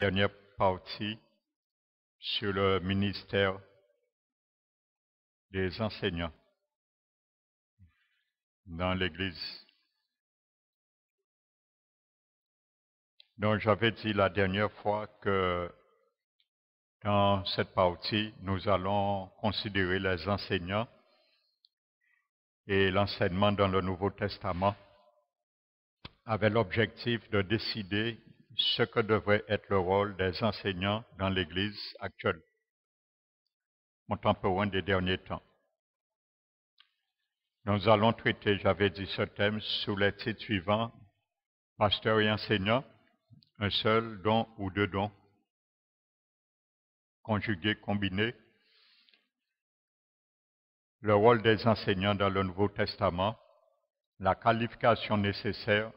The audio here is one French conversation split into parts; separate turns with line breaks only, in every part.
dernière partie sur le ministère des enseignants dans l'Église. Donc j'avais dit la dernière fois que dans cette partie, nous allons considérer les enseignants et l'enseignement dans le Nouveau Testament avec l'objectif de décider ce que devrait être le rôle des enseignants dans l'Église actuelle, contemporain des derniers temps. Nous allons traiter, j'avais dit ce thème, sous les titres suivants, pasteur et enseignant, un seul don ou deux dons, conjugués, combinés, le rôle des enseignants dans le Nouveau Testament, la qualification nécessaire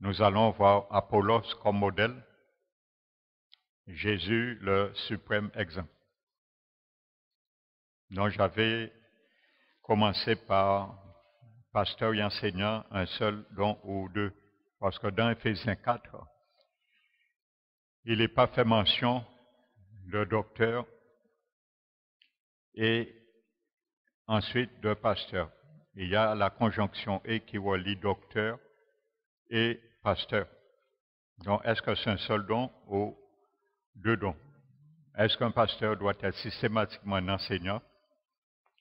nous allons voir Apollos comme modèle, Jésus le suprême exemple. Donc j'avais commencé par pasteur et enseignant, un seul don ou deux, parce que dans Ephésiens 4, il n'est pas fait mention de docteur et ensuite de pasteur. Il y a la conjonction et qui relie docteur et pasteur. Donc, est-ce que c'est un seul don ou deux dons? Est-ce qu'un pasteur doit être systématiquement un enseignant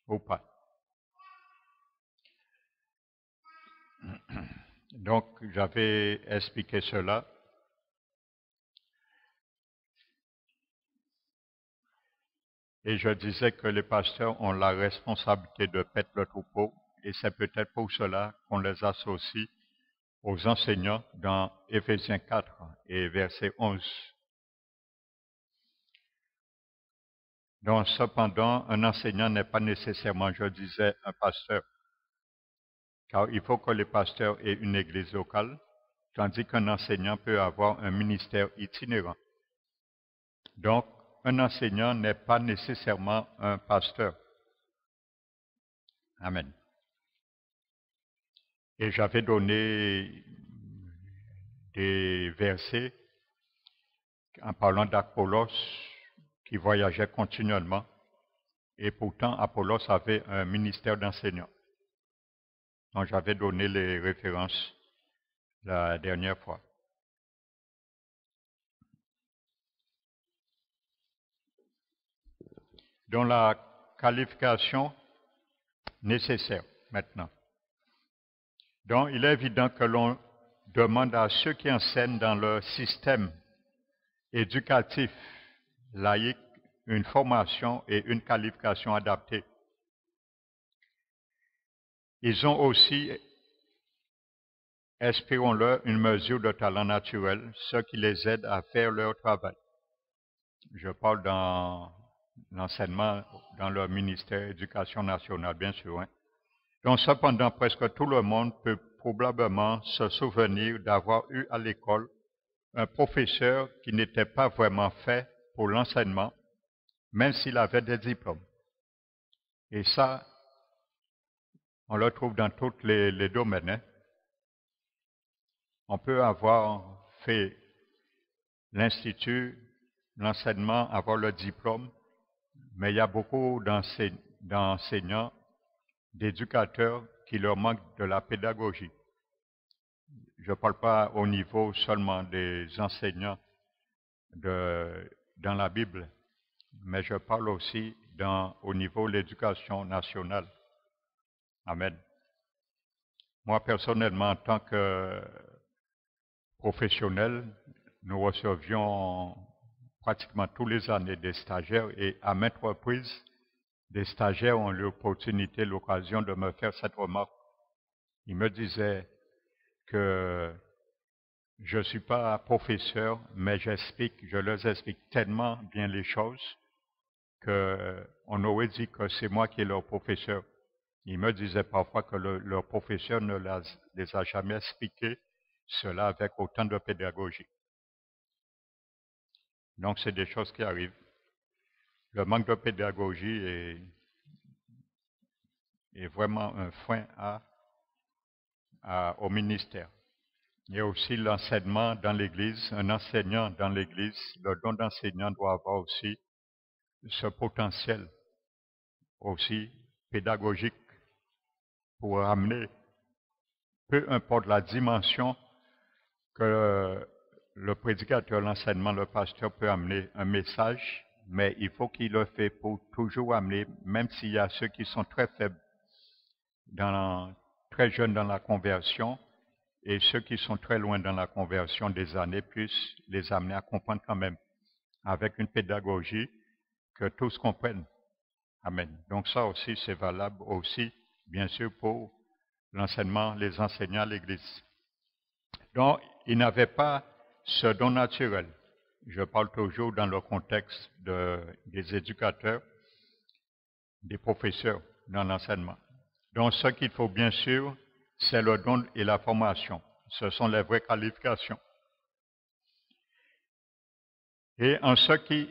ou pas? Donc, j'avais expliqué cela. Et je disais que les pasteurs ont la responsabilité de paître le troupeau, et c'est peut-être pour cela qu'on les associe aux enseignants dans Éphésiens 4 et verset 11. Donc, cependant, un enseignant n'est pas nécessairement, je disais, un pasteur, car il faut que le pasteur ait une église locale, tandis qu'un enseignant peut avoir un ministère itinérant. Donc, un enseignant n'est pas nécessairement un pasteur. Amen. Et j'avais donné des versets en parlant d'Apollos qui voyageait continuellement. Et pourtant, Apollos avait un ministère d'enseignant. Donc j'avais donné les références la dernière fois. Dans la qualification nécessaire maintenant. Donc, il est évident que l'on demande à ceux qui enseignent dans le système éducatif laïque une formation et une qualification adaptée. Ils ont aussi, espérons-le, une mesure de talent naturel, ce qui les aide à faire leur travail. Je parle dans l'enseignement dans le ministère de l'Éducation nationale, bien sûr. Hein. Donc cependant, presque tout le monde peut probablement se souvenir d'avoir eu à l'école un professeur qui n'était pas vraiment fait pour l'enseignement, même s'il avait des diplômes. Et ça, on le trouve dans tous les, domaines. Hein. On peut avoir fait l'institut, l'enseignement, avoir le diplôme, mais il y a beaucoup d'enseignants d'éducateurs qui leur manquent de la pédagogie. Je ne parle pas au niveau seulement des enseignants dans la Bible, mais je parle aussi au niveau de l'éducation nationale. Amen. Moi, personnellement, en tant que professionnel, nous recevions pratiquement tous les années des stagiaires et à maintes reprises, des stagiaires ont l'opportunité, l'occasion de me faire cette remarque. Ils me disaient que je ne suis pas professeur, mais j'explique, je leur explique tellement bien les choses qu'on aurait dit que c'est moi qui est leur professeur. Ils me disaient parfois que leur professeur ne les a jamais expliqué cela avec autant de pédagogie. Donc, c'est des choses qui arrivent le manque de pédagogie est, vraiment un frein au ministère. Il y a aussi l'enseignement dans l'Église. Un enseignant dans l'Église, le don d'enseignant doit avoir aussi ce potentiel aussi pédagogique pour amener, peu importe la dimension que le prédicateur, l'enseignement, le pasteur peut amener un message, mais il faut qu'il le fait pour toujours amener, même s'il y a ceux qui sont très faibles, très jeunes dans la conversion, et ceux qui sont très loin dans la conversion des années puissent les amener à comprendre quand même, avec une pédagogie que tous comprennent. Amen. Donc ça aussi, c'est valable aussi, bien sûr, pour l'enseignement, les enseignants à l'Église. Donc, ils n'avaient pas ce don naturel. Je parle toujours dans le contexte des éducateurs, des professeurs dans l'enseignement. Donc, ce qu'il faut bien sûr, c'est le don et la formation. Ce sont les vraies qualifications. Et en ce qui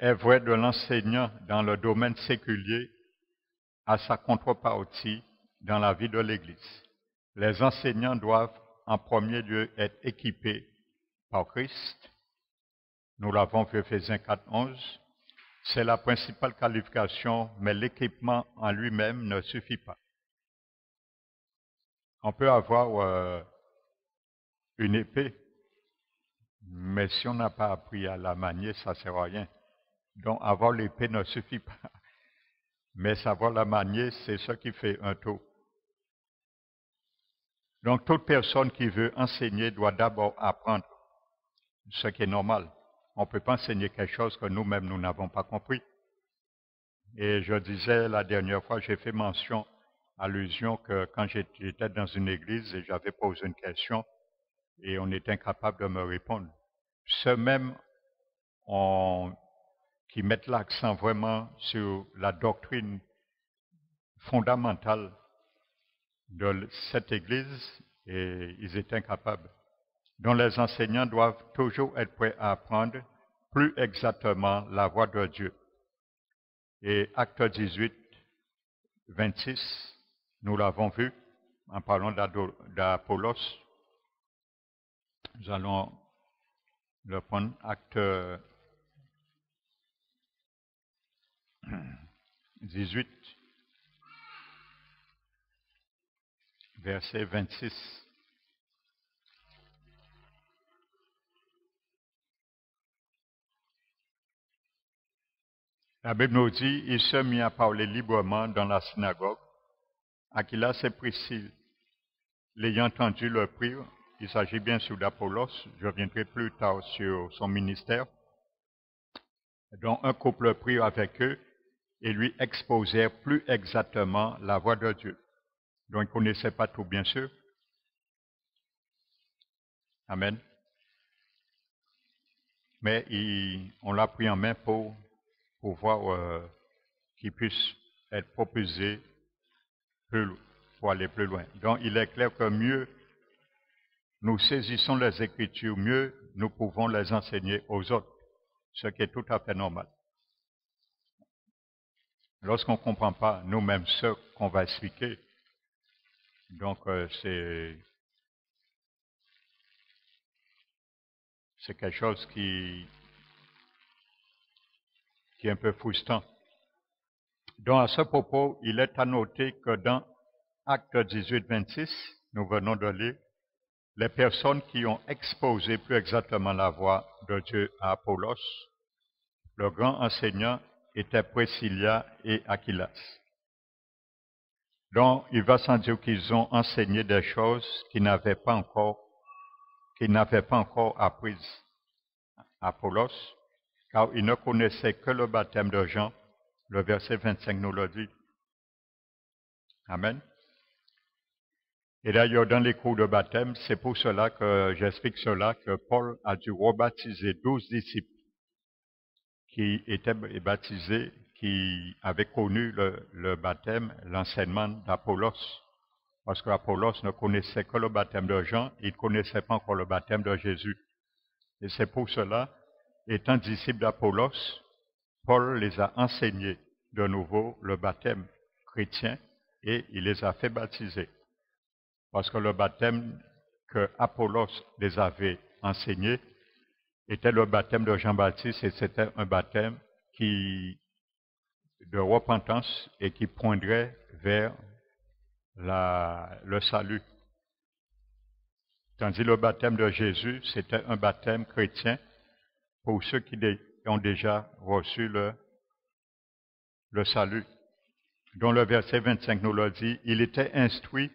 est vrai de l'enseignant dans le domaine séculier, à sa contrepartie dans la vie de l'Église. Les enseignants doivent en premier lieu être équipés par Christ. Nous l'avons vu Ephésiens 4, 11. C'est la principale qualification, mais l'équipement en lui-même ne suffit pas. On peut avoir euh, une épée, mais si on n'a pas appris à la manier, ça ne sert à rien. Donc avoir l'épée ne suffit pas. Mais savoir la manier, c'est ce qui fait un tout. Donc toute personne qui veut enseigner doit d'abord apprendre ce qui est normal. On ne peut pas enseigner quelque chose que nous-mêmes nous n'avons pas compris. Et je disais la dernière fois, j'ai fait mention, allusion que quand j'étais dans une église et j'avais posé une question et on était incapable de me répondre. Ceux même qui mettent l'accent vraiment sur la doctrine fondamentale de cette église et ils étaient incapables dont les enseignants doivent toujours être prêts à apprendre plus exactement la voix de Dieu. Et acte 18, 26, nous l'avons vu en parlant d'Apollos. Nous allons le prendre, acte 18, verset 26. La Bible nous dit, il se mit à parler librement dans la synagogue. Aquilas et Priscille, l'ayant entendu, le prirent. Il s'agit bien sûr d'Apollos. Je reviendrai plus tard sur son ministère. dont un couple prit avec eux et lui exposèrent plus exactement la voix de Dieu. Donc, il ne connaissait pas tout, bien sûr. Amen. Mais on l'a pris en main pour pour voir euh, qu'il puisse être propulsé pour aller plus loin. Donc il est clair que mieux nous saisissons les Écritures, mieux nous pouvons les enseigner aux autres, ce qui est tout à fait normal. Lorsqu'on ne comprend pas nous-mêmes ce qu'on va expliquer, donc euh, c'est quelque chose qui un peu frustrant. Donc à ce propos, il est à noter que dans Acte 18, 26, nous venons de lire, les personnes qui ont exposé plus exactement la voix de Dieu à Apollos, le grand enseignant était Priscilla et Aquilas. Donc, il va sans dire qu'ils ont enseigné des choses qu'ils n'avaient pas encore, qu'ils n'avaient pas encore apprises. Apollos, car ils ne connaissaient que le baptême de Jean. Le verset 25 nous le dit. Amen. Et d'ailleurs, dans les cours de baptême, c'est pour cela que j'explique cela, que Paul a dû rebaptiser douze disciples qui étaient baptisés, qui avaient connu le, baptême, l'enseignement d'Apollos. Parce qu'Apollos ne connaissait que le baptême de Jean, il ne connaissait pas encore le baptême de Jésus. Et c'est pour cela étant disciples d'Apollos, Paul les a enseignés de nouveau le baptême chrétien et il les a fait baptiser. Parce que le baptême que Apollos les avait enseignés était le baptême de Jean-Baptiste et c'était un baptême qui, de repentance et qui poindrait vers le salut. Tandis le baptême de Jésus, c'était un baptême chrétien pour ceux qui ont déjà reçu le, salut. Dont le verset 25 nous le dit, il était instruit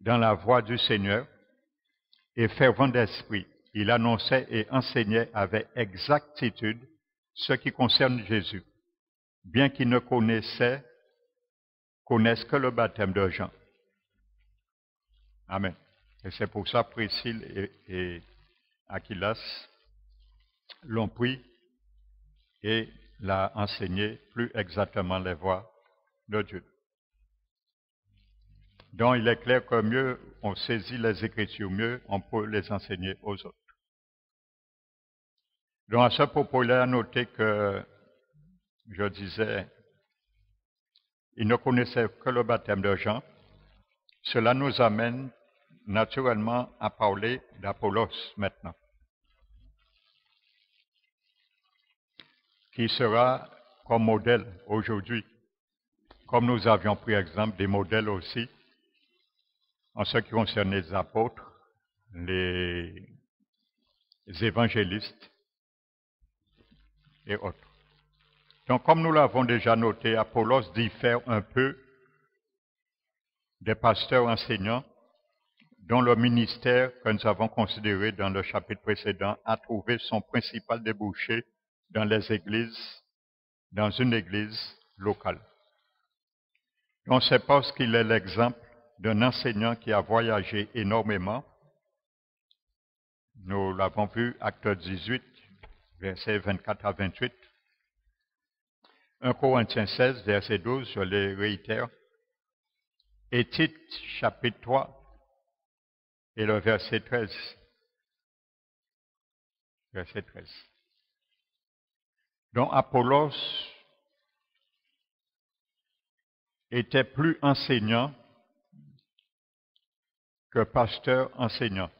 dans la voie du Seigneur et fervent d'esprit. Il annonçait et enseignait avec exactitude ce qui concerne Jésus, bien qu'il ne connaissait, connaisse que le baptême de Jean. Amen. Et c'est pour ça Priscille et, et l'ont pris et l'a enseigné plus exactement les voies de Dieu. Donc il est clair que mieux on saisit les Écritures, mieux on peut les enseigner aux autres. Donc à ce propos, il est à noter que, je disais, il ne connaissait que le baptême de Jean. Cela nous amène naturellement à parler d'Apollos maintenant, qui sera comme modèle aujourd'hui, comme nous avions pris exemple des modèles aussi en ce qui concerne les apôtres, les évangélistes et autres. Donc, comme nous l'avons déjà noté, Apollos diffère un peu des pasteurs enseignants dont le ministère que nous avons considéré dans le chapitre précédent a trouvé son principal débouché dans les églises, dans une église locale. Donc c'est parce qu'il est l'exemple d'un enseignant qui a voyagé énormément. Nous l'avons vu, acte 18, versets 24 à 28. 1 Corinthiens 16, verset 12, je les réitère. Et chapitre 3, et le verset 13. Verset 13. Donc Apollos était plus enseignant que pasteur enseignant.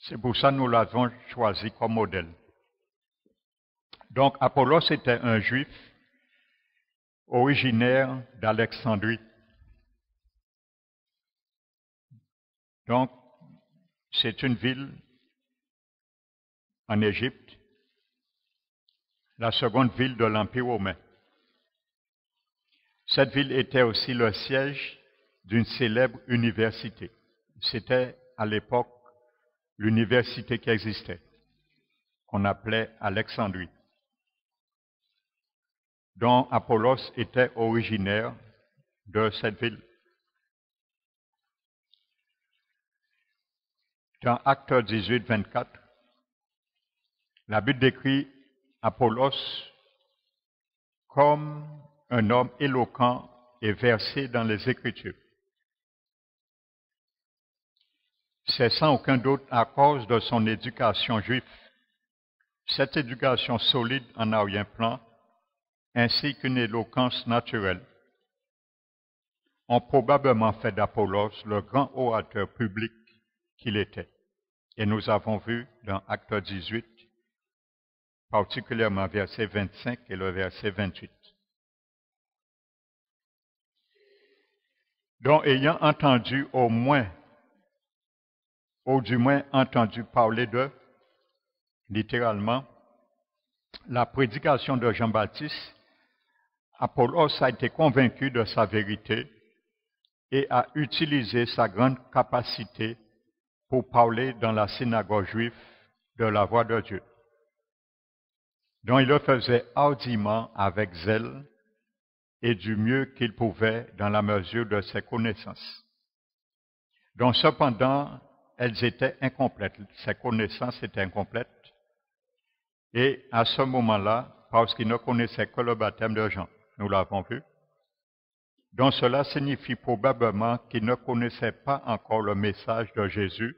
C'est pour ça que nous l'avons choisi comme modèle. Donc Apollos était un juif originaire d'Alexandrie. Donc, c'est une ville en Égypte, la seconde ville de l'Empire romain. Cette ville était aussi le siège d'une célèbre université. C'était à l'époque l'université qui existait, qu'on appelait Alexandrie, dont Apollos était originaire de cette ville. Dans Acte 18, 24, la Bible décrit Apollos comme un homme éloquent et versé dans les Écritures. C'est sans aucun doute à cause de son éducation juive. Cette éducation solide en arrière-plan, ainsi qu'une éloquence naturelle, ont probablement fait d'Apollos le grand orateur public qu'il était. Et nous avons vu dans Acte 18, particulièrement verset 25 et le verset 28. Donc, ayant entendu au moins, ou du moins entendu parler de, littéralement, la prédication de Jean-Baptiste, Apollos a été convaincu de sa vérité et a utilisé sa grande capacité pour parler dans la synagogue juive de la voix de Dieu. Donc il le faisait hardiment avec zèle et du mieux qu'il pouvait dans la mesure de ses connaissances. Donc cependant, elles étaient incomplètes, ses connaissances étaient incomplètes. Et à ce moment-là, parce qu'il ne connaissait que le baptême de Jean, nous l'avons vu, donc cela signifie probablement qu'il ne connaissait pas encore le message de Jésus,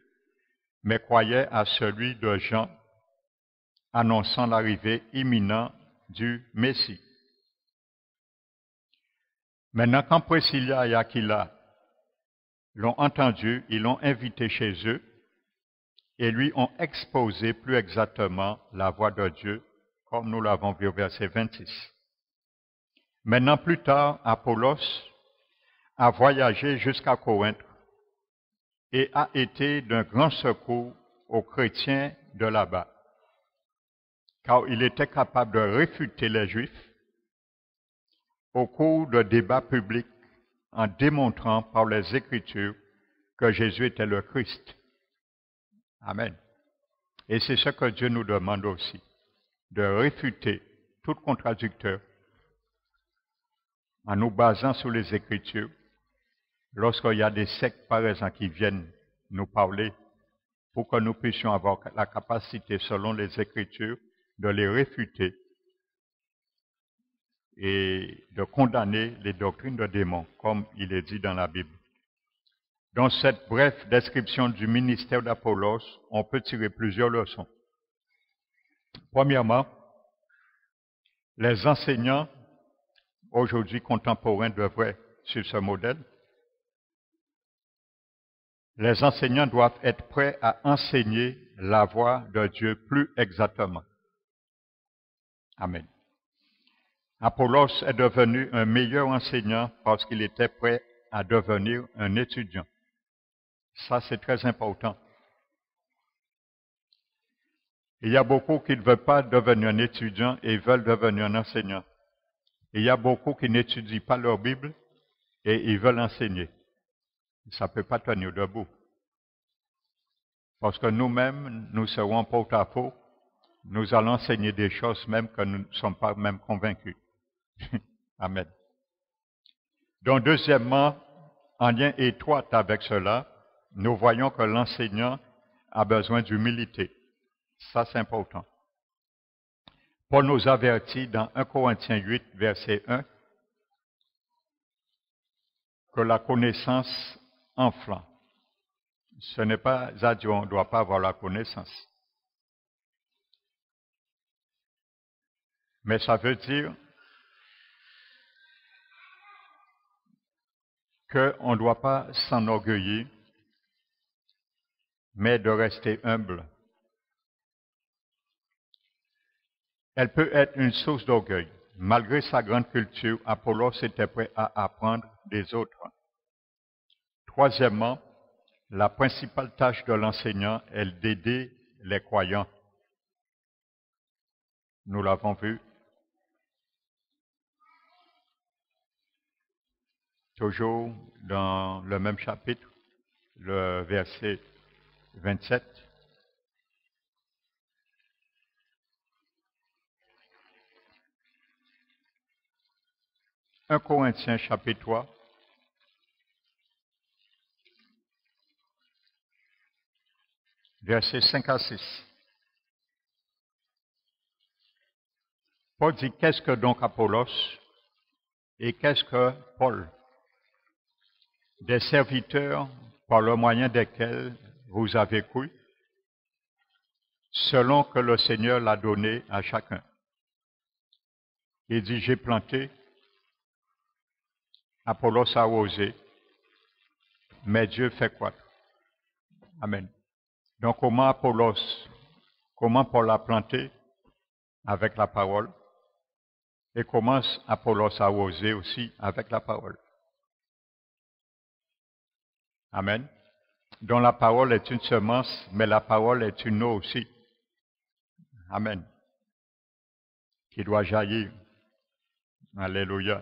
mais croyait à celui de Jean, annonçant l'arrivée imminente du Messie. Maintenant, quand Priscilla et Aquila l'ont entendu, ils l'ont invité chez eux et lui ont exposé plus exactement la voix de Dieu, comme nous l'avons vu au verset 26. Maintenant, plus tard, Apollos a voyagé jusqu'à Corinthe et a été d'un grand secours aux chrétiens de là-bas, car il était capable de réfuter les Juifs au cours de débats publics en démontrant par les Écritures que Jésus était le Christ. Amen. Et c'est ce que Dieu nous demande aussi, de réfuter tout contradicteur en nous basant sur les Écritures. Lorsqu'il y a des sectes, par exemple, qui viennent nous parler, pour que nous puissions avoir la capacité, selon les Écritures, de les réfuter et de condamner les doctrines de démons, comme il est dit dans la Bible. Dans cette brève description du ministère d'Apollos, on peut tirer plusieurs leçons. Premièrement, les enseignants aujourd'hui contemporains devraient suivre ce modèle. Les enseignants doivent être prêts à enseigner la voix de Dieu plus exactement. Amen. Apollos est devenu un meilleur enseignant parce qu'il était prêt à devenir un étudiant. Ça, c'est très important. Il y a beaucoup qui ne veulent pas devenir un étudiant et veulent devenir un enseignant. Il y a beaucoup qui n'étudient pas leur Bible et ils veulent enseigner. Ça ne peut pas tenir debout. Parce que nous-mêmes, nous serons porte-à-faux. Nous allons enseigner des choses même que nous ne sommes pas même convaincus. Amen. Donc, deuxièmement, en lien étroit avec cela, nous voyons que l'enseignant a besoin d'humilité. Ça, c'est important. Paul nous avertit dans 1 Corinthiens 8, verset 1, que la connaissance enflamme. Ce n'est pas à Dieu, on ne doit pas avoir la connaissance. Mais ça veut dire qu'on ne doit pas s'enorgueillir, mais de rester humble. Elle peut être une source d'orgueil. Malgré sa grande culture, Apollos était prêt à apprendre des autres. Troisièmement, la principale tâche de l'enseignant est d'aider les croyants. Nous l'avons vu toujours dans le même chapitre, le verset 27. 1 Corinthiens chapitre 3. Versets 5 à 6. Paul dit qu'est-ce que donc Apollos et qu'est-ce que Paul? Des serviteurs par le moyen desquels vous avez cru, selon que le Seigneur l'a donné à chacun. Il dit, j'ai planté, Apollos a osé, mais Dieu fait quoi Amen. Donc comment Apollos, comment Paul a planté avec la parole et comment Apollos a osé aussi avec la parole? Amen. Donc la parole est une semence, mais la parole est une eau aussi. Amen. Qui doit jaillir. Alléluia.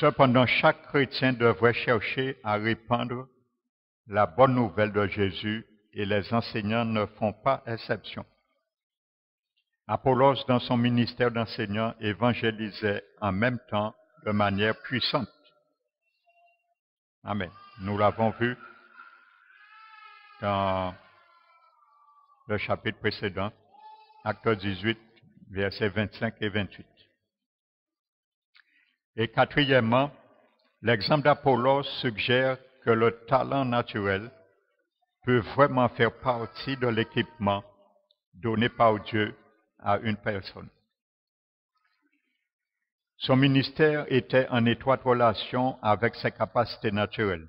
Cependant, chaque chrétien devrait chercher à répandre la bonne nouvelle de Jésus et les enseignants ne font pas exception. Apollos, dans son ministère d'enseignant, évangélisait en même temps de manière puissante. Amen. Nous l'avons vu dans le chapitre précédent, acte 18, versets 25 et 28. Et quatrièmement, l'exemple d'Apollos suggère que le talent naturel peut vraiment faire partie de l'équipement donné par Dieu à une personne. Son ministère était en étroite relation avec ses capacités naturelles.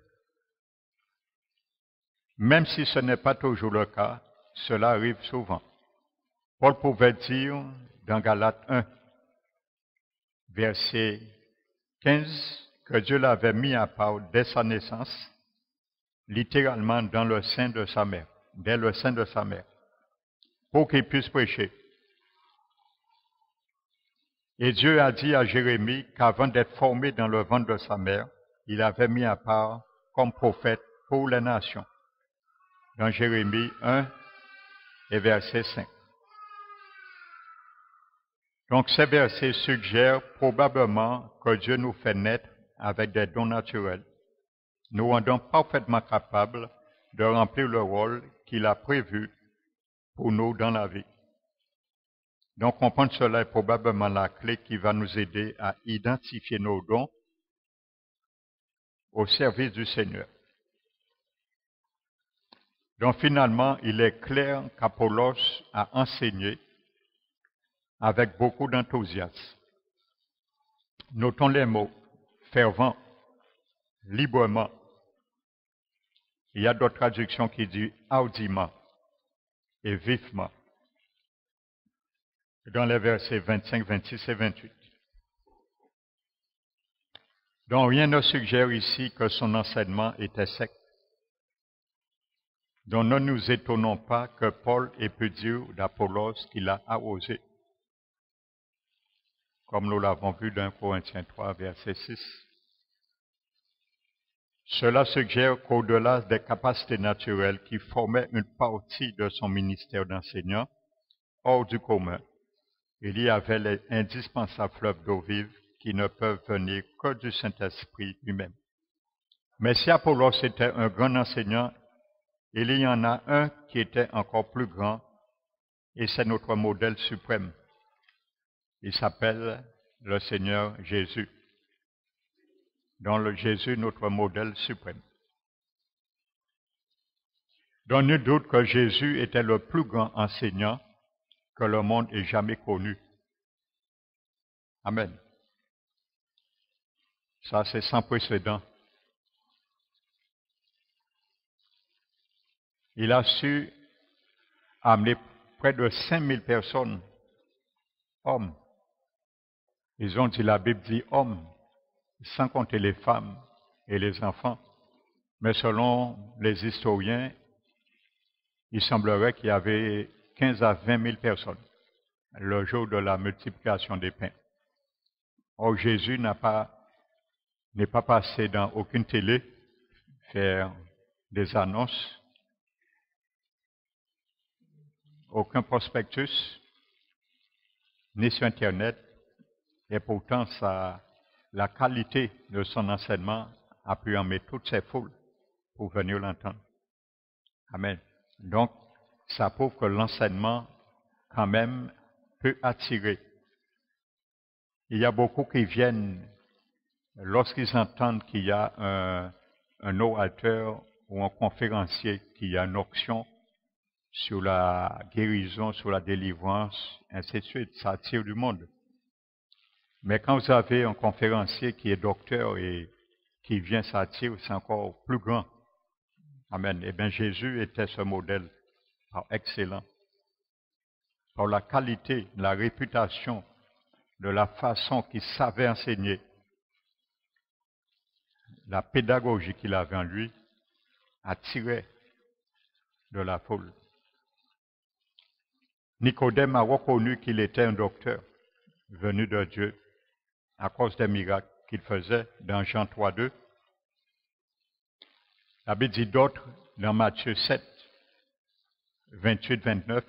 Même si ce n'est pas toujours le cas, cela arrive souvent. Paul pouvait dire dans Galates 1, verset 15, que Dieu l'avait mis à part dès sa naissance, littéralement dans le sein de sa mère, dès le sein de sa mère, pour qu'il puisse prêcher. Et Dieu a dit à Jérémie qu'avant d'être formé dans le ventre de sa mère, il avait mis à part comme prophète pour les nations. Dans Jérémie 1 et verset 5. Donc ces versets suggèrent probablement que Dieu nous fait naître avec des dons naturels, nous rendant parfaitement capables de remplir le rôle qu'il a prévu pour nous dans la vie. Donc comprendre cela est probablement la clé qui va nous aider à identifier nos dons au service du Seigneur. Donc finalement, il est clair qu'Apollos a enseigné avec beaucoup d'enthousiasme. Notons les mots fervent, librement. Il y a d'autres traductions qui disent audiment et vivement dans les versets 25, 26 et 28. Donc rien ne suggère ici que son enseignement était sec. Donc ne nous étonnons pas que Paul ait pu dire d'Apollos qu'il a arrosé, comme nous l'avons vu dans Corinthiens 3, verset 6. Cela suggère qu'au-delà des capacités naturelles qui formaient une partie de son ministère d'enseignant, hors du commun, il y avait les indispensables fleuves d'eau vive qui ne peuvent venir que du Saint-Esprit lui-même. Mais si Apollos était un grand enseignant, il y en a un qui était encore plus grand, et c'est notre modèle suprême. Il s'appelle le Seigneur Jésus, dans le Jésus, notre modèle suprême. Dans nul doute que Jésus était le plus grand enseignant que le monde ait jamais connu. Amen. Ça, c'est sans précédent. Il a su amener près de 5000 personnes, hommes. Ils ont dit, la Bible dit hommes, sans compter les femmes et les enfants. Mais selon les historiens, il semblerait qu'il y avait 15 à 20 000 personnes le jour de la multiplication des pains. Or, Jésus n'est pas passé dans aucune télé faire des annonces, aucun prospectus, ni sur Internet, et pourtant la qualité de son enseignement a pu emmener toutes ces foules pour venir l'entendre. Amen. Donc, ça prouve que l'enseignement, quand même, peut attirer. Il y a beaucoup qui viennent lorsqu'ils entendent qu'il y a un, un orateur ou un conférencier qui a une option sur la guérison, sur la délivrance, ainsi de suite. Ça attire du monde. Mais quand vous avez un conférencier qui est docteur et qui vient s'attirer, c'est encore plus grand. Amen. Eh bien, Jésus était ce modèle excellent, pour la qualité, la réputation de la façon qu'il savait enseigner, la pédagogie qu'il avait en lui, attirait de la foule. Nicodème a reconnu qu'il était un docteur venu de Dieu à cause des miracles qu'il faisait dans Jean 3, 2. La Bible dit d'autres dans Matthieu 7, 28-29,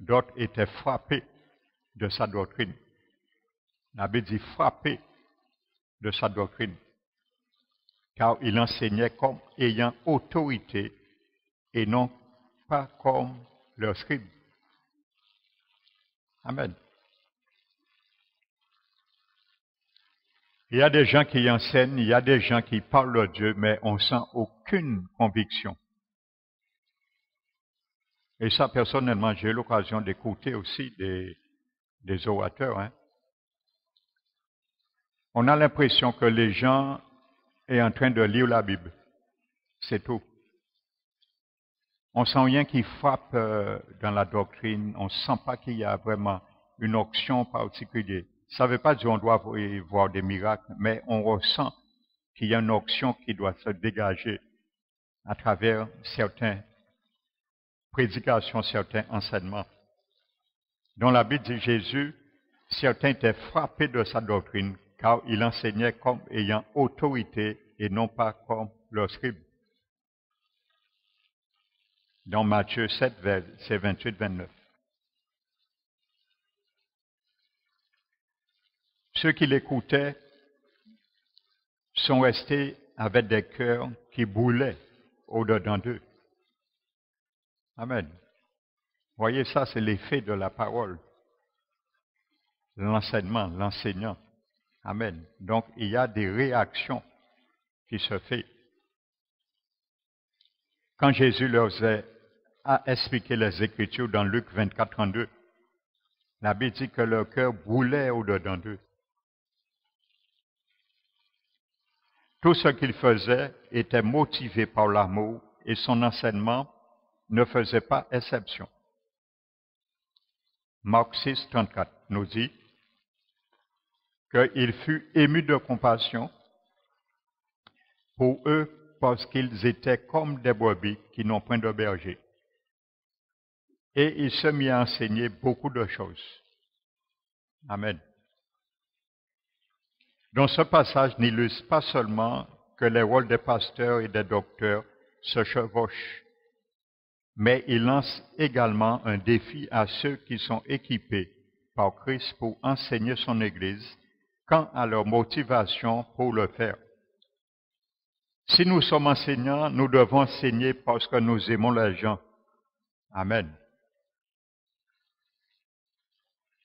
d'autres étaient frappés de sa doctrine. La Bible dit frappés de sa doctrine, car il enseignait comme ayant autorité et non pas comme leur scribe. Amen. Il y a des gens qui enseignent, il y a des gens qui parlent de Dieu, mais on sent aucune conviction. Et ça, personnellement, j'ai eu l'occasion d'écouter aussi des, orateurs. Hein. On a l'impression que les gens sont en train de lire la Bible. C'est tout. On sent rien qui frappe euh, dans la doctrine. On ne sent pas qu'il y a vraiment une option particulière. Ça ne veut pas dire qu'on doit voir des miracles, mais on ressent qu'il y a une option qui doit se dégager à travers certaines prédications, certains enseignements. Dans la Bible dit Jésus, certains étaient frappés de sa doctrine, car il enseignait comme ayant autorité et non pas comme le scribe. Dans Matthieu 7, verset 28-29. Ceux qui l'écoutaient sont restés avec des cœurs qui boulaient au-dedans d'eux. Amen. Voyez ça, c'est l'effet de la parole, l'enseignement, l'enseignant. Amen. Donc, il y a des réactions qui se font. Quand Jésus leur a expliqué les Écritures dans Luc 24, 32, la Bible dit que leur cœur boulait au-dedans d'eux. Tout ce qu'il faisait était motivé par l'amour et son enseignement ne faisait pas exception. Marc 6, 34 nous dit qu'il fut ému de compassion pour eux parce qu'ils étaient comme des brebis qui n'ont point de berger. Et il se mit à enseigner beaucoup de choses. Amen. Dans ce passage n'illustre pas seulement que les rôles des pasteurs et des docteurs se chevauchent, mais il lance également un défi à ceux qui sont équipés par Christ pour enseigner son Église quant à leur motivation pour le faire. Si nous sommes enseignants, nous devons enseigner parce que nous aimons les gens. Amen.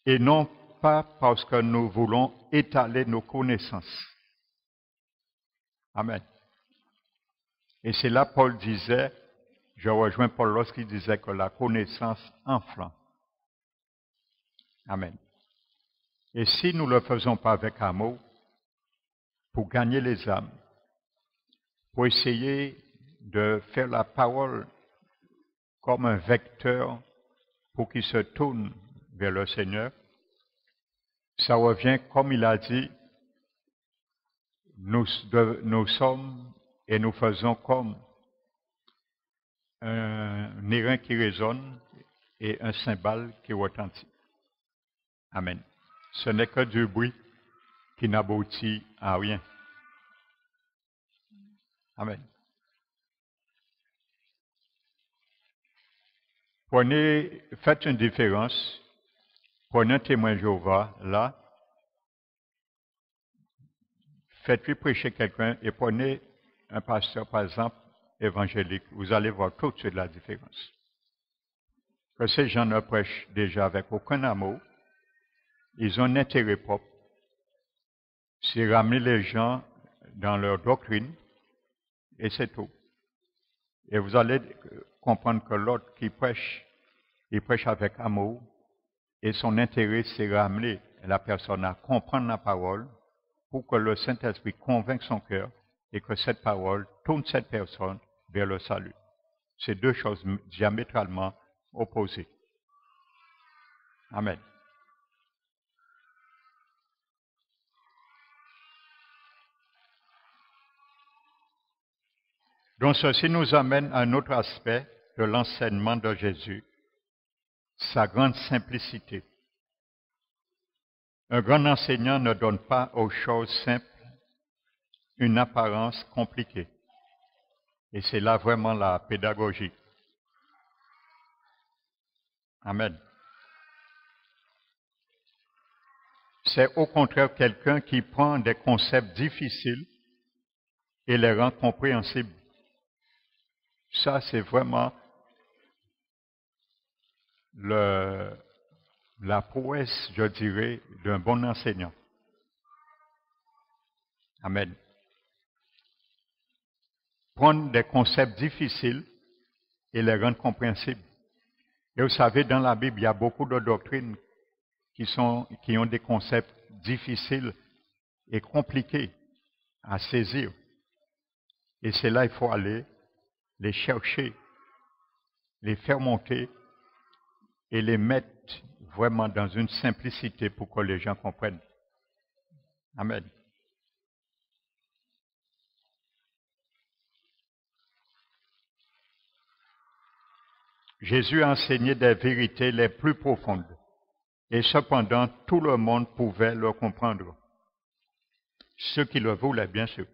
Et non pas parce que nous voulons étaler nos connaissances. Amen. Et c'est là Paul disait, je rejoins Paul lorsqu'il disait que la connaissance enflamme. Amen. Et si nous ne le faisons pas avec amour, pour gagner les âmes, pour essayer de faire la parole comme un vecteur pour qu'ils se tournent vers le Seigneur, ça revient comme il a dit, nous, nous sommes et nous faisons comme un airain qui résonne et un cymbale qui retentit. Amen. Ce n'est que du bruit qui n'aboutit à rien. Amen. Prenez, faites une différence. Prenez un témoin Jéhovah là. Faites-lui prêcher quelqu'un et prenez un pasteur, par exemple, évangélique, vous allez voir tout de suite la différence. Que ces gens ne prêchent déjà avec aucun amour, ils ont un intérêt propre, c'est ramener les gens dans leur doctrine, et c'est tout. Et vous allez comprendre que l'autre qui prêche, il prêche avec amour, et son intérêt, c'est ramener la personne à comprendre la parole pour que le Saint-Esprit convainque son cœur et que cette parole tourne cette personne vers le salut. C'est deux choses diamétralement opposées. Amen. Donc ceci nous amène à un autre aspect de l'enseignement de Jésus, sa grande simplicité. Un grand enseignant ne donne pas aux choses simples une apparence compliquée. Et c'est là vraiment la pédagogie. Amen. C'est au contraire quelqu'un qui prend des concepts difficiles et les rend compréhensibles. Ça, c'est vraiment la prouesse, je dirais, d'un bon enseignant. Amen prendre des concepts difficiles et les rendre compréhensibles. Et vous savez, dans la Bible, il y a beaucoup de doctrines qui, qui ont des concepts difficiles et compliquées à saisir. Et c'est là il faut aller les chercher, les faire monter et les mettre vraiment dans une simplicité pour que les gens comprennent. Amen. Jésus a enseigné des vérités les plus profondes, et cependant tout le monde pouvait le comprendre. Ceux qui le voulaient, bien sûr.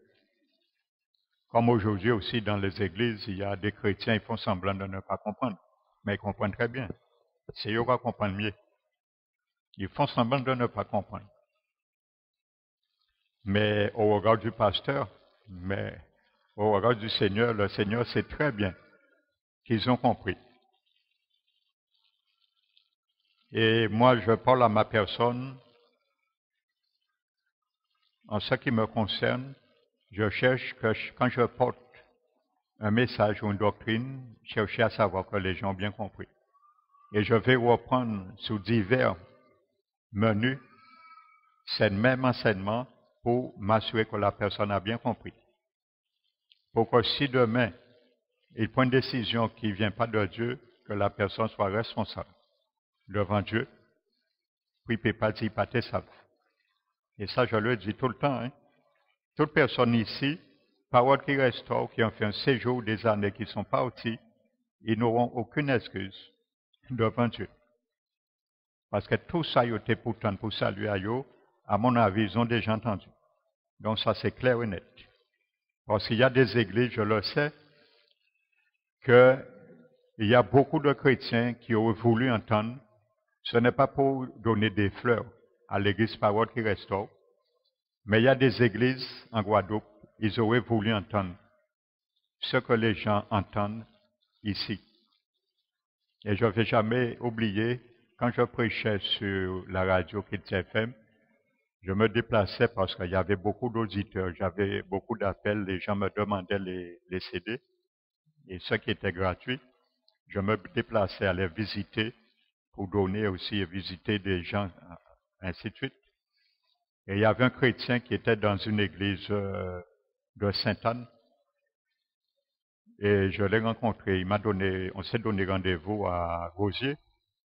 Comme aujourd'hui aussi dans les églises, il y a des chrétiens qui font semblant de ne pas comprendre, mais ils comprennent très bien. C'est eux qui comprennent mieux. Ils font semblant de ne pas comprendre. Mais au regard du pasteur, mais au regard du Seigneur, le Seigneur sait très bien qu'ils ont compris. Et moi, je parle à ma personne. En ce qui me concerne, je cherche que quand je porte un message ou une doctrine, chercher à savoir que les gens ont bien compris. Et je vais reprendre sous divers menus ce même enseignement pour m'assurer que la personne a bien compris. Pour que si demain, il prend une décision qui ne vient pas de Dieu, que la personne soit responsable devant Dieu, puis peut dire pas Et ça, je le dis tout le temps. Hein. Toute personne ici, parole qui restaure, qui ont fait un séjour des années qui sont partis, ils n'auront aucune excuse devant Dieu. Parce que tout ça, ils été pourtant pour saluer à eux, à mon avis, ils ont déjà entendu. Donc ça, c'est clair et net. Parce qu'il y a des églises, je le sais, qu'il y a beaucoup de chrétiens qui auraient voulu entendre ce n'est pas pour donner des fleurs à l'église parole qui restaure, mais il y a des églises en Guadeloupe, ils auraient voulu entendre ce que les gens entendent ici. Et je ne vais jamais oublier, quand je prêchais sur la radio Kids FM, je me déplaçais parce qu'il y avait beaucoup d'auditeurs, j'avais beaucoup d'appels, les gens me demandaient les, CD, et ce qui était gratuit, je me déplaçais à les visiter pour donner aussi et visiter des gens, ainsi de suite. Et il y avait un chrétien qui était dans une église euh, de Sainte-Anne. Et je l'ai rencontré. Il m'a donné, on s'est donné rendez-vous à Rosier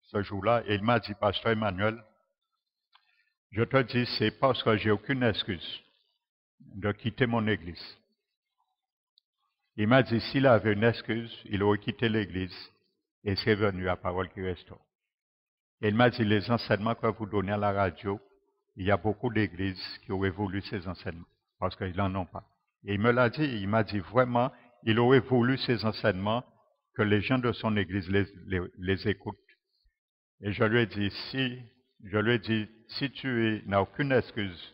ce jour-là. Et il m'a dit, Pasteur Emmanuel, je te dis, c'est parce que j'ai aucune excuse de quitter mon église. Il m'a dit, s'il avait une excuse, il aurait quitté l'église et serait venu à Parole qui restaure. Et il m'a dit, les enseignements que vous donnez à la radio, il y a beaucoup d'églises qui auraient voulu ces enseignements, parce qu'ils n'en ont pas. Et il me l'a dit, il m'a dit vraiment, il aurait voulu ces enseignements que les gens de son église les, écoutent. Et je lui ai dit, si, je lui ai dit, si tu n'as aucune excuse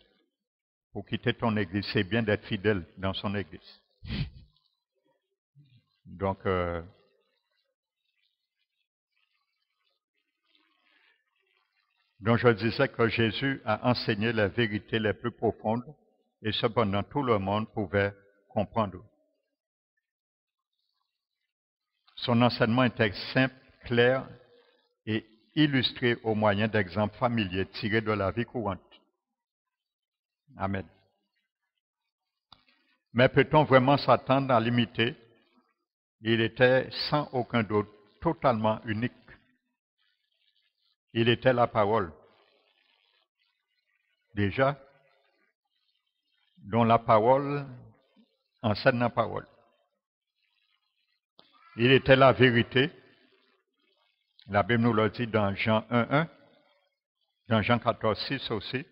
pour quitter ton église, c'est bien d'être fidèle dans son église. Donc, euh, Donc je disais que Jésus a enseigné la vérité les plus profondes et cependant tout le monde pouvait comprendre. Son enseignement était simple, clair et illustré au moyen d'exemples familiers tirés de la vie courante. Amen. Mais peut-on vraiment s'attendre à l'imiter? Il était sans aucun doute totalement unique. Il était la parole. Déjà, dont la parole enseigne la parole. Il était la vérité. La Bible nous l'a dit dans Jean 1.1, dans Jean 14.6 aussi.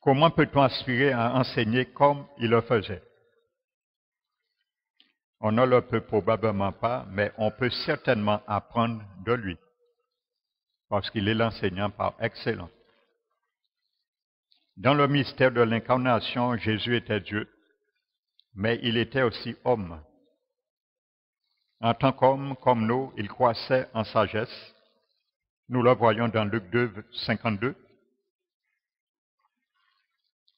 Comment peut-on aspirer à enseigner comme il le faisait? On ne le peut probablement pas, mais on peut certainement apprendre de lui, parce qu'il est l'enseignant par excellence. Dans le mystère de l'incarnation, Jésus était Dieu, mais il était aussi homme. En tant qu'homme comme nous, il croissait en sagesse. Nous le voyons dans Luc 2, 52.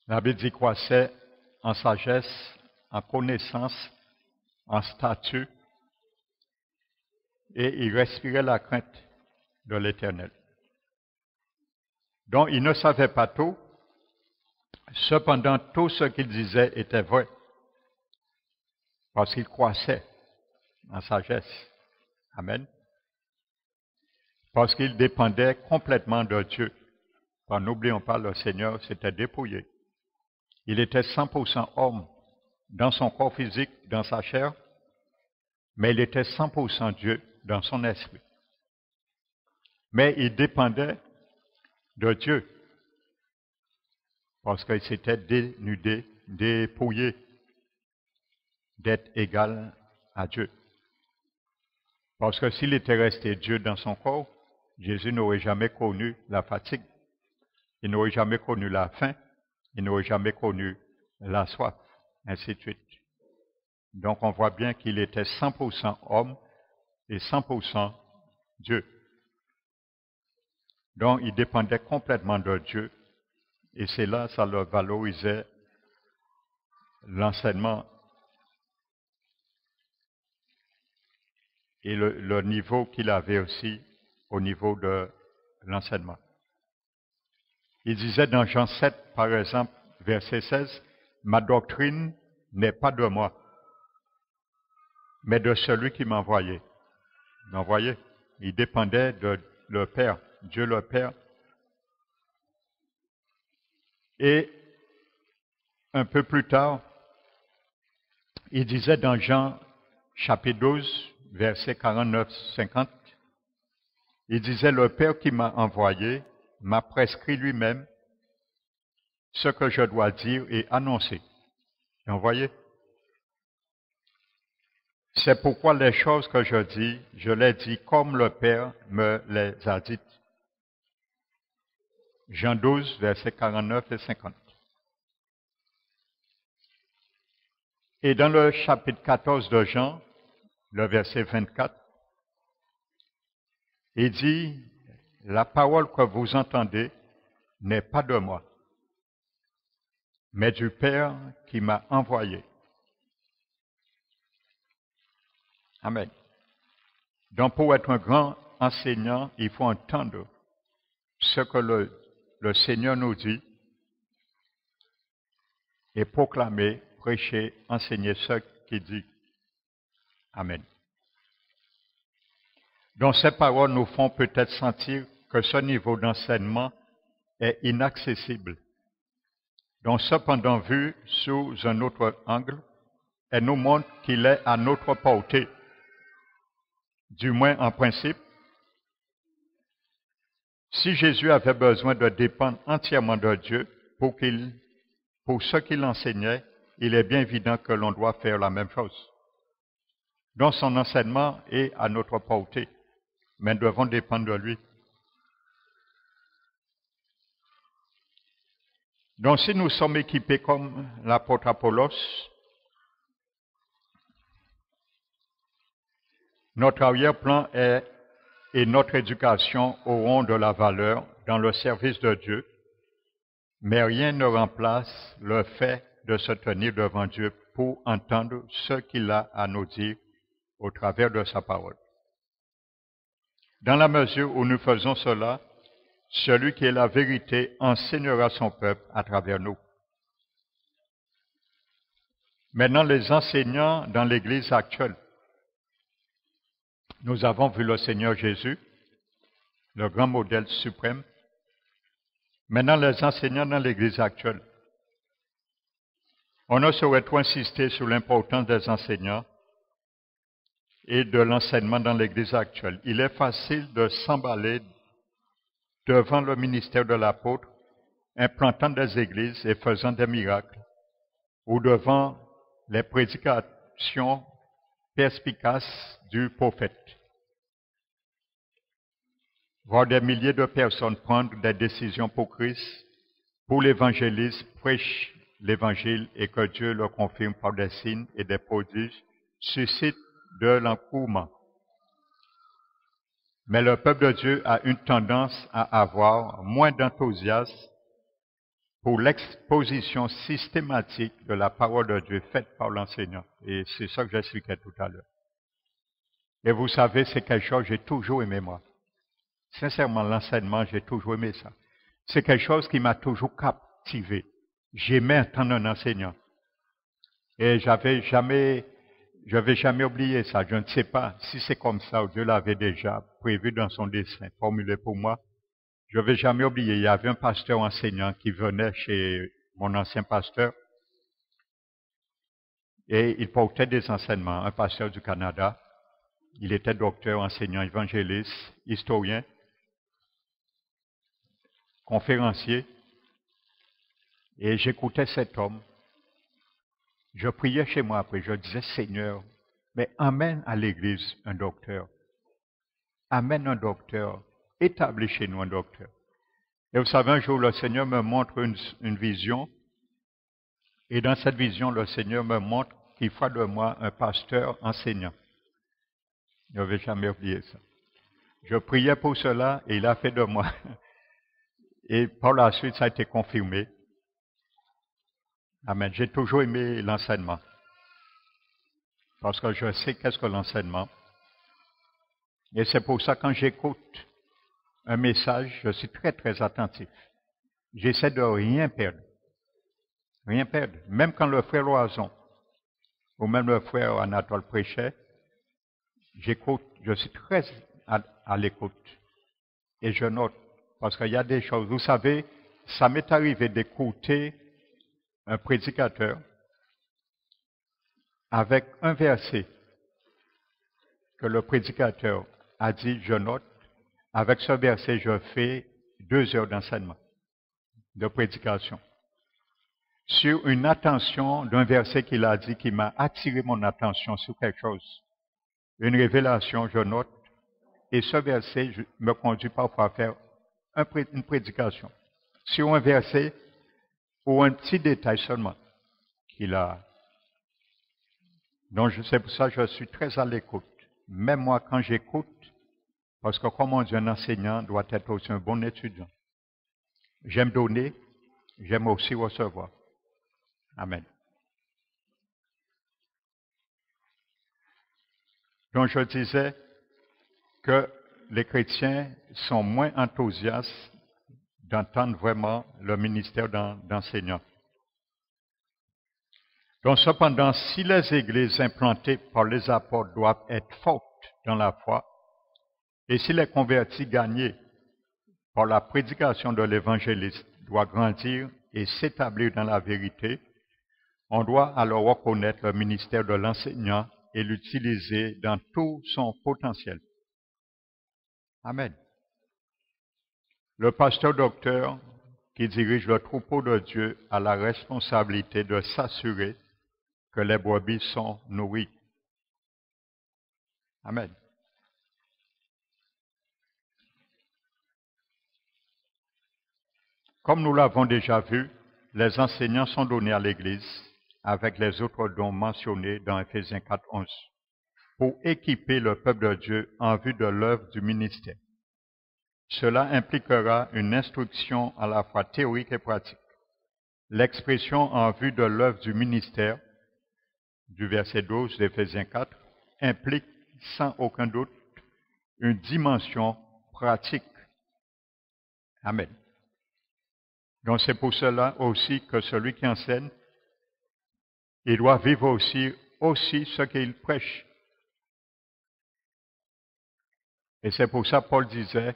La Bible dit croissait en sagesse, en connaissance en statut et il respirait la crainte de l'Éternel. dont il ne savait pas tout. Cependant, tout ce qu'il disait était vrai, parce qu'il croissait en sagesse. Amen. Parce qu'il dépendait complètement de Dieu. N'oublions pas, le Seigneur s'était dépouillé. Il était 100% homme dans son corps physique, dans sa chair, mais il était 100% Dieu dans son esprit. Mais il dépendait de Dieu parce qu'il s'était dénudé, dépouillé d'être égal à Dieu. Parce que s'il était resté Dieu dans son corps, Jésus n'aurait jamais connu la fatigue, il n'aurait jamais connu la faim, il n'aurait jamais connu la soif, ainsi. Donc on voit bien qu'il était 100% homme et 100% Dieu. Donc il dépendait complètement de Dieu et c'est là ça le valorisait l'enseignement et le, niveau qu'il avait aussi au niveau de l'enseignement. Il disait dans Jean 7, par exemple, verset 16, Ma doctrine n'est pas de moi, mais de celui qui m'a envoyé. Il dépendait de le Père, Dieu le Père. Et un peu plus tard, il disait dans Jean chapitre 12, verset 49-50, il disait, le Père qui m'a envoyé m'a prescrit lui-même ce que je dois dire et annoncer. Vous voyez? C'est pourquoi les choses que je dis, je les dis comme le Père me les a dites. Jean 12, versets 49 et 50. Et dans le chapitre 14 de Jean, le verset 24, il dit, la parole que vous entendez n'est pas de moi, mais du Père qui m'a envoyé. Amen. Donc pour être un grand enseignant, il faut entendre ce que le, Seigneur nous dit et proclamer, prêcher, enseigner ce qu'il dit. Amen. Donc ces paroles nous font peut-être sentir que ce niveau d'enseignement est inaccessible. Donc cependant vu sous un autre angle, elle nous montre qu'il est à notre portée, du moins en principe. Si Jésus avait besoin de dépendre entièrement de Dieu pour, pour ce qu'il enseignait, il est bien évident que l'on doit faire la même chose. Donc son enseignement est à notre portée, mais nous devons dépendre de lui. Donc si nous sommes équipés comme l'apôtre Apollos, notre arrière-plan est et notre éducation auront de la valeur dans le service de Dieu, mais rien ne remplace le fait de se tenir devant Dieu pour entendre ce qu'il a à nous dire au travers de sa parole. Dans la mesure où nous faisons cela, celui qui est la vérité enseignera son peuple à travers nous. Maintenant, les enseignants dans l'Église actuelle. Nous avons vu le Seigneur Jésus, le grand modèle suprême. Maintenant, les enseignants dans l'Église actuelle. On ne saurait trop insister sur l'importance des enseignants et de l'enseignement dans l'Église actuelle. Il est facile de s'emballer devant le ministère de l'apôtre, implantant des églises et faisant des miracles, ou devant les prédications perspicaces du prophète. Voir des milliers de personnes prendre des décisions pour Christ, pour l'évangéliste, prêche l'évangile et que Dieu le confirme par des signes et des prodiges, suscite de l'encouement. Mais le peuple de Dieu a une tendance à avoir moins d'enthousiasme pour l'exposition systématique de la parole de Dieu faite par l'enseignant. Et c'est ça que j'expliquais tout à l'heure. Et vous savez, c'est quelque chose que j'ai toujours aimé moi. Sincèrement, l'enseignement, j'ai toujours aimé ça. c'est quelque chose qui m'a toujours captivé. J'aimais entendre un enseignant. Et j'avais jamais, je n'avais jamais oublié ça. Je ne sais pas si c'est comme ça ou Dieu l'avait déjà prévu dans son dessin, formulé pour moi. Je n'avais jamais oublié. Il y avait un pasteur enseignant qui venait chez mon ancien pasteur et il portait des enseignements. Un pasteur du Canada. Il était docteur, enseignant, évangéliste, historien, conférencier. Et j'écoutais cet homme. Je priais chez moi après. Je disais, Seigneur, mais amène à l'église un docteur. Amène un docteur. Établis chez nous un docteur. Et vous savez, un jour, le Seigneur me montre une, vision. Et dans cette vision, le Seigneur me montre qu'il fera de moi un pasteur enseignant. Je n'avais jamais oublié ça. Je priais pour cela et il a fait de moi. Et par la suite, ça a été confirmé. Amen. J'ai toujours aimé l'enseignement. Parce que je sais qu'est-ce que l'enseignement. Et c'est pour ça, quand j'écoute un message, je suis très, très attentif. J'essaie de rien perdre. Rien perdre. Même quand le frère Loison ou même le frère Anatole prêchait, j'écoute, je suis très à l'écoute. Et je note, parce qu'il y a des choses. Vous savez, ça m'est arrivé d'écouter un prédicateur avec un verset que le prédicateur a dit, je note, avec ce verset, je fais deux heures d'enseignement, de prédication, sur une attention d'un verset qu'il a dit qui m'a attiré mon attention sur quelque chose. Une révélation, je note, et ce verset me conduit parfois à faire une prédication sur un verset ou un petit détail seulement qu'il a. Donc, c'est pour ça que je suis très à l'écoute. Même moi, quand j'écoute, parce que comme on dit, un enseignant doit être aussi un bon étudiant. J'aime donner, j'aime aussi recevoir. Amen. Donc je disais que les chrétiens sont moins enthousiastes d'entendre vraiment le ministère d'enseignant. Donc cependant, si les églises implantées par les apôtres doivent être fortes dans la foi, et si les convertis gagnés par la prédication de l'évangéliste doivent grandir et s'établir dans la vérité, on doit alors reconnaître le ministère de l'enseignant et l'utiliser dans tout son potentiel. Amen. Le pasteur docteur qui dirige le troupeau de Dieu a la responsabilité de s'assurer que les brebis sont nourries. Amen. Comme nous l'avons déjà vu, les enseignants sont donnés à l'Église avec les autres dons mentionnés dans Ephésiens 4, 11 pour équiper le peuple de Dieu en vue de l'œuvre du ministère. Cela impliquera une instruction à la fois théorique et pratique. L'expression en vue de l'œuvre du ministère du verset 12 d'Éphésiens 4 implique sans aucun doute une dimension pratique. Amen. Donc c'est pour cela aussi que celui qui enseigne, il doit vivre aussi, aussi ce qu'il prêche. Et c'est pour ça Paul disait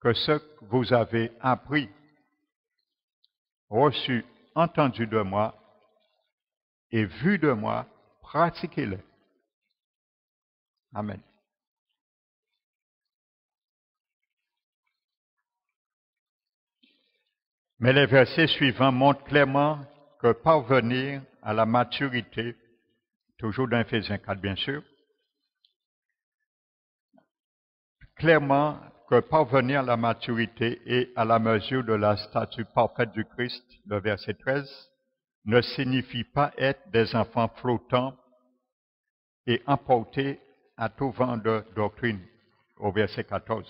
que ce que vous avez appris, reçu, entendu de moi et vu de moi, pratiquez-le. Amen. Mais les versets suivants montrent clairement que parvenir à la maturité, toujours dans Ephésiens 4 bien sûr, clairement que parvenir à la maturité et à la mesure de la statue parfaite du Christ, le verset 13, ne signifie pas être des enfants flottants et emportés à tout vent de doctrine, au verset 14.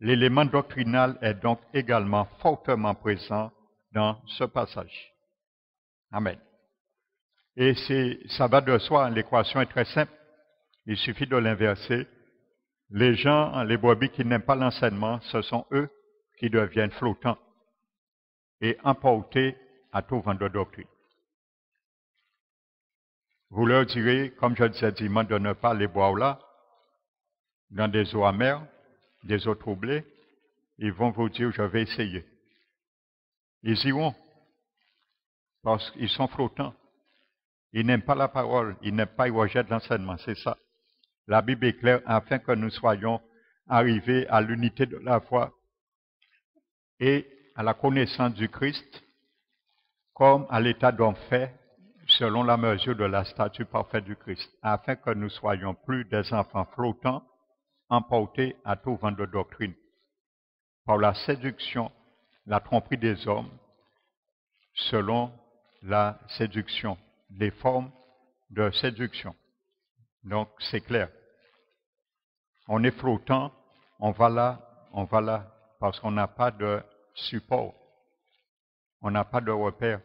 L'élément doctrinal est donc également fortement présent dans ce passage. Amen. Et ça va de soi, l'équation est très simple. Il suffit de l'inverser les gens, les brebis qui n'aiment pas l'enseignement, ce sont eux qui deviennent flottants et emportés à tout vent de doctrine. Vous leur direz, comme je disais dimanche, de ne pas les boire là, dans des eaux amères, des eaux troublées. Ils vont vous dire, je vais essayer. Ils iront, parce qu'ils sont flottants. Ils n'aiment pas la parole, ils n'aiment pas, ils rejettent l'enseignement, c'est ça. La Bible est claire afin que nous soyons arrivés à l'unité de la foi et à la connaissance du Christ comme à l'état fait selon la mesure de la statue parfaite du Christ, afin que nous soyons plus des enfants flottants, emportés à tout vent de doctrine, par la séduction, la tromperie des hommes, selon la séduction, des formes de séduction. Donc, c'est clair. On est flottant, on va là, on va là, parce qu'on n'a pas de support. On n'a pas de repère.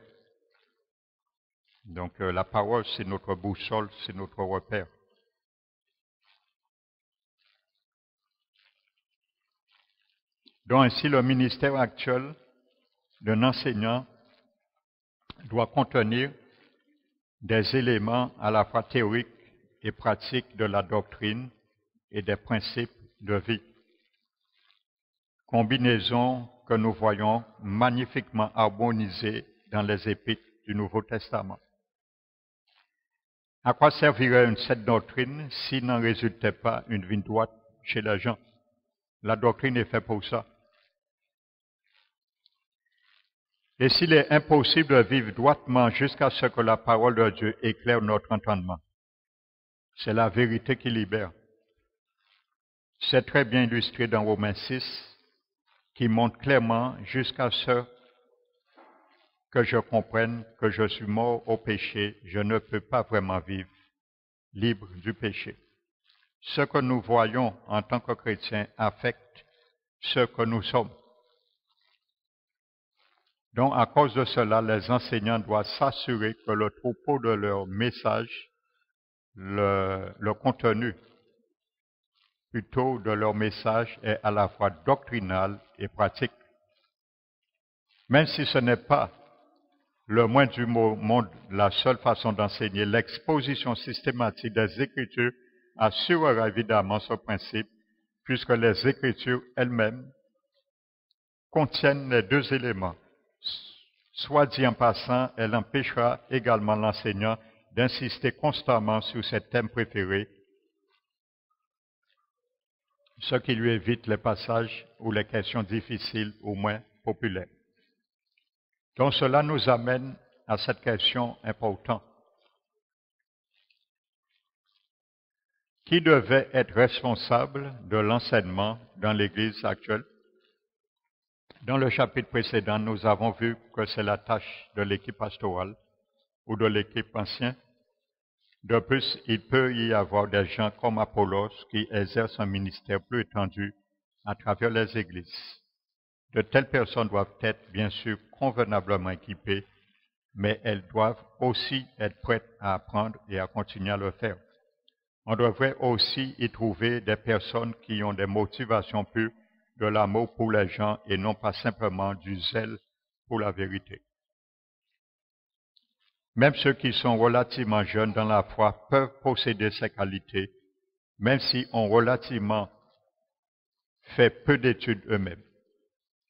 Donc euh, la parole, c'est notre boussole, c'est notre repère. Donc ainsi, le ministère actuel d'un enseignant doit contenir des éléments à la fois théoriques et pratiques de la doctrine et des principes de vie. Combinaison que nous voyons magnifiquement harmonisée dans les épîtres du Nouveau Testament. À quoi servirait une, cette doctrine s'il n'en résultait pas une vie droite chez les gens? La doctrine est faite pour ça. Et s'il est impossible de vivre droitement jusqu'à ce que la parole de Dieu éclaire notre entendement, c'est la vérité qui libère. C'est très bien illustré dans Romains 6, qui montre clairement jusqu'à ce que je comprenne que je suis mort au péché, je ne peux pas vraiment vivre libre du péché. Ce que nous voyons en tant que chrétiens affecte ce que nous sommes. Donc, à cause de cela, les enseignants doivent s'assurer que le troupeau de leur message, le, contenu plutôt de leur message est à la fois doctrinal et pratique. Même si ce n'est pas le moins du monde la seule façon d'enseigner, l'exposition systématique des Écritures assurera évidemment ce principe, puisque les Écritures elles-mêmes contiennent les deux éléments. Soit dit en passant, elle empêchera également l'enseignant d'insister constamment sur ses thèmes préférés, ce qui lui évite les passages ou les questions difficiles ou moins populaires. Donc cela nous amène à cette question importante. Qui devait être responsable de l'enseignement dans l'Église actuelle? Dans le chapitre précédent, nous avons vu que c'est la tâche de l'équipe pastorale ou de l'équipe ancienne. De plus, il peut y avoir des gens comme Apollos qui exercent un ministère plus étendu à travers les églises. De telles personnes doivent être bien sûr convenablement équipées, mais elles doivent aussi être prêtes à apprendre et à continuer à le faire. On devrait aussi y trouver des personnes qui ont des motivations pures de l'amour pour les gens et non pas simplement du zèle pour la vérité. Même ceux qui sont relativement jeunes dans la foi peuvent posséder ces qualités, même si ont relativement fait peu d'études eux-mêmes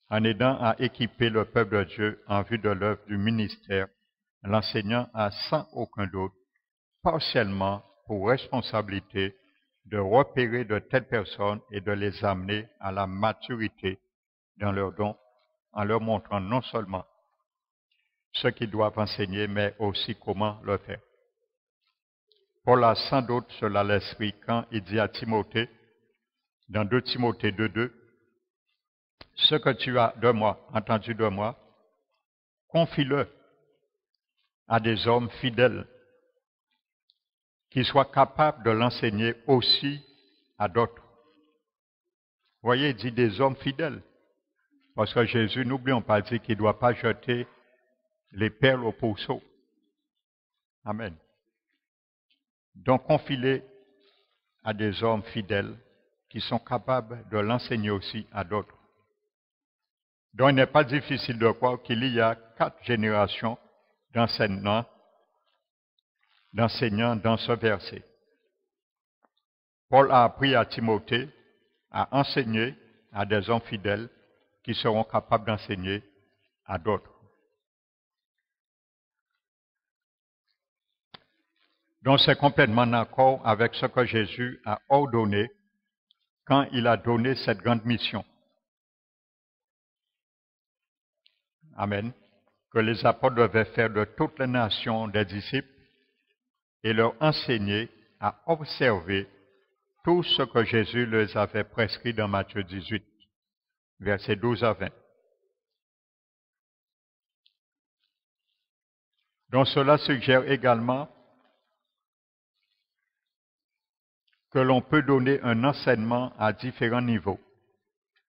en aidant à équiper le peuple de Dieu en vue de l'œuvre du ministère, l'enseignant a sans aucun doute partiellement pour responsabilité de repérer de telles personnes et de les amener à la maturité dans leurs dons en leur montrant non seulement ce qu'ils doivent enseigner, mais aussi comment le faire. Paul a sans doute cela l'esprit quand il dit à Timothée, dans 2 Timothée 2.2, ce que tu as de moi, entendu de moi, confie-le à des hommes fidèles qui soient capables de l'enseigner aussi à d'autres. Voyez, il dit des hommes fidèles. Parce que Jésus, n'oublions pas, dit qu'il ne doit pas jeter les perles au pourceau. Amen. Donc, confie-les à des hommes fidèles qui sont capables de l'enseigner aussi à d'autres. Donc il n'est pas difficile de croire qu'il y a quatre générations d'enseignants, d'enseignants dans ce verset. Paul a appris à Timothée à enseigner à des hommes fidèles qui seront capables d'enseigner à d'autres. Donc c'est complètement en accord avec ce que Jésus a ordonné quand il a donné cette grande mission. Amen. Que les apôtres devaient faire de toutes les nations des disciples et leur enseigner à observer tout ce que Jésus leur avait prescrit dans Matthieu 18, versets 12 à 20. Donc cela suggère également que l'on peut donner un enseignement à différents niveaux.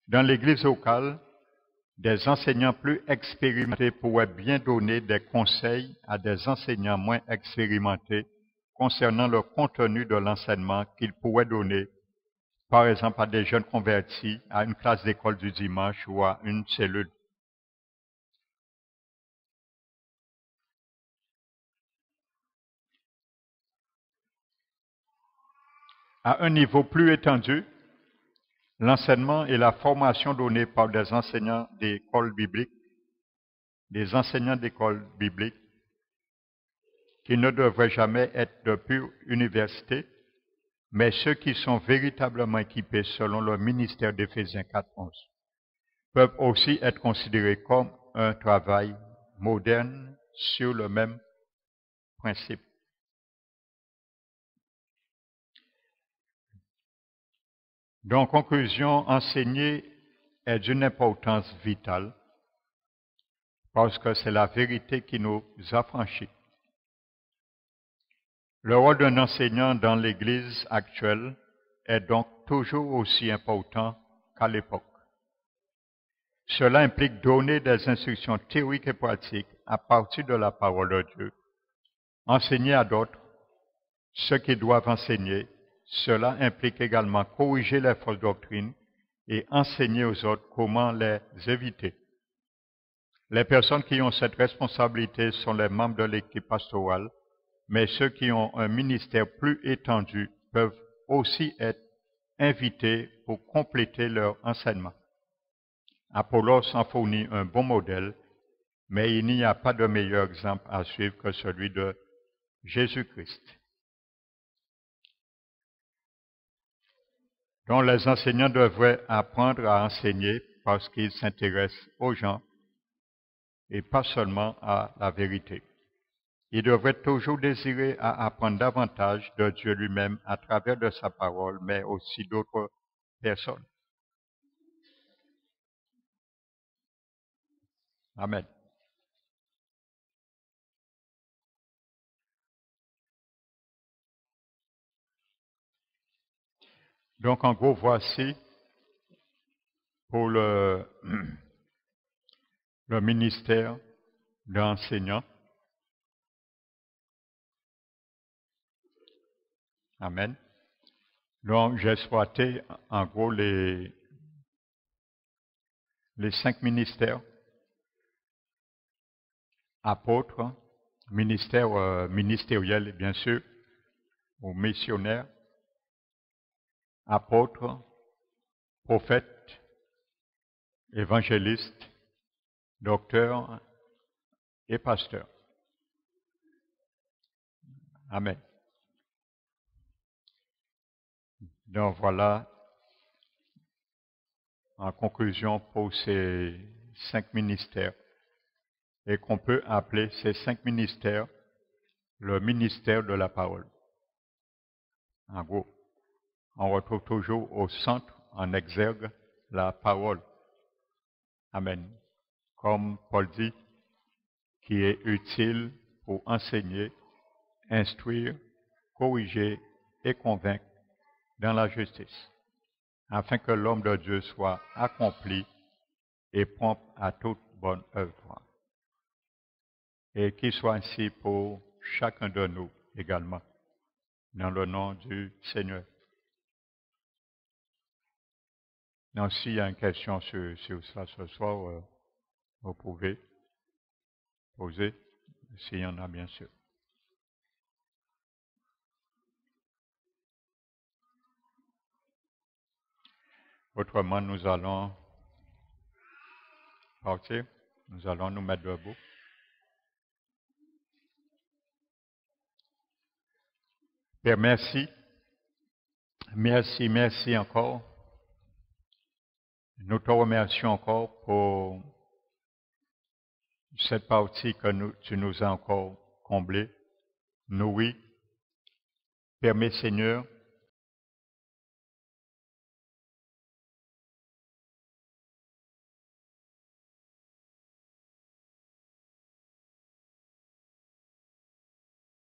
Dans l'Église locale, des enseignants plus expérimentés pourraient bien donner des conseils à des enseignants moins expérimentés concernant le contenu de l'enseignement qu'ils pourraient donner, par exemple à des jeunes convertis, à une classe d'école du dimanche ou à une cellule. À un niveau plus étendu, l'enseignement et la formation donnée par des enseignants d'école biblique, des enseignants d'école biblique, qui ne devraient jamais être de pure université, mais ceux qui sont véritablement équipés selon le ministère d'Éphésiens 4.11, peuvent aussi être considérés comme un travail moderne sur le même principe. Donc, conclusion, enseigner est d'une importance vitale parce que c'est la vérité qui nous affranchit. Le rôle d'un enseignant dans l'Église actuelle est donc toujours aussi important qu'à l'époque. Cela implique donner des instructions théoriques et pratiques à partir de la parole de Dieu, enseigner à d'autres ce qu'ils doivent enseigner cela implique également corriger les fausses doctrines et enseigner aux autres comment les éviter. Les personnes qui ont cette responsabilité sont les membres de l'équipe pastorale, mais ceux qui ont un ministère plus étendu peuvent aussi être invités pour compléter leur enseignement. Apollos en fournit un bon modèle, mais il n'y a pas de meilleur exemple à suivre que celui de Jésus-Christ. Dont les enseignants devraient apprendre à enseigner parce qu'ils s'intéressent aux gens et pas seulement à la vérité. Ils devraient toujours désirer à apprendre davantage de Dieu lui-même à travers de sa parole, mais aussi d'autres personnes. Amen. Donc, en gros, voici pour le, ministère d'enseignant. Amen. Donc, j'ai exploité en gros les, cinq ministères. Apôtres, ministère euh, ministériel, bien sûr, ou missionnaire, apôtres, prophètes, évangélistes, docteurs et pasteurs. Amen. Donc voilà, en conclusion pour ces cinq ministères, et qu'on peut appeler ces cinq ministères le ministère de la parole. En gros on retrouve toujours au centre, en exergue, la parole. Amen. Comme Paul dit, qui est utile pour enseigner, instruire, corriger et convaincre dans la justice, afin que l'homme de Dieu soit accompli et prompt à toute bonne œuvre. Et qu'il soit ainsi pour chacun de nous également, dans le nom du Seigneur. Non, s'il y a une question sur, ça ce soir, euh, vous pouvez poser, s'il y en a bien sûr. Autrement, nous allons partir, nous allons nous mettre debout. Père, merci. Merci, merci encore. Nous te remercions encore pour cette partie que tu nous as encore comblée. Oui. Permets, Seigneur,